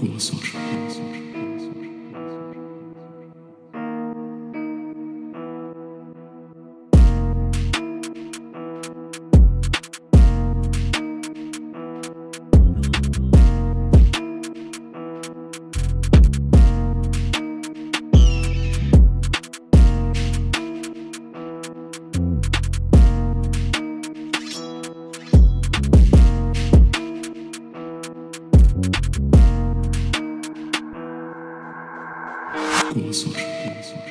Kursor. Kursor. 跟所说说